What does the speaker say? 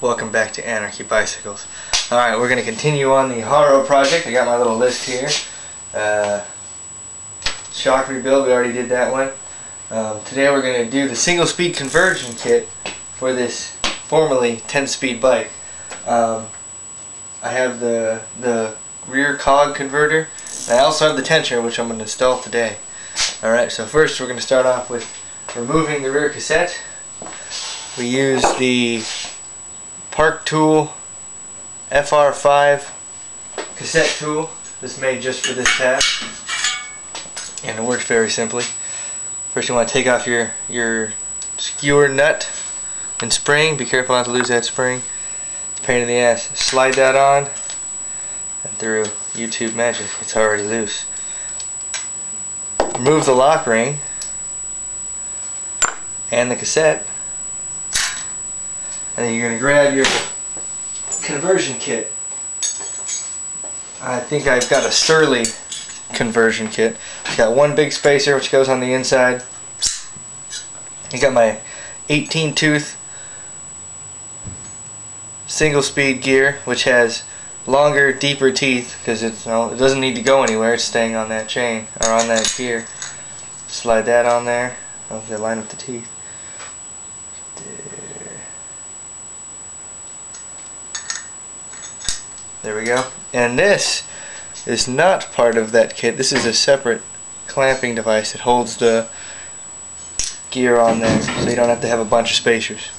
Welcome back to Anarchy Bicycles. Alright, we're going to continue on the Haro project. I got my little list here. Uh, shock rebuild, we already did that one. Um, today we're going to do the single speed conversion kit for this formerly 10 speed bike. Um, I have the, the rear cog converter. I also have the tensioner which I'm going to install today. Alright, so first we're going to start off with removing the rear cassette. We use the Park Tool FR5 cassette tool. This is made just for this task. And it works very simply. First you want to take off your, your skewer nut and spring. Be careful not to lose that spring. It's a pain in the ass. Slide that on. And through YouTube magic, it's already loose. Remove the lock ring and the cassette. And then you're going to grab your conversion kit. I think I've got a Surly conversion kit. It's got one big spacer which goes on the inside. I got my 18 tooth single speed gear which has longer deeper teeth because it doesn't need to go anywhere it's staying on that chain or on that gear slide that on there okay line up the teeth There we go. And this is not part of that kit. This is a separate clamping device that holds the gear on there so you don't have to have a bunch of spacers.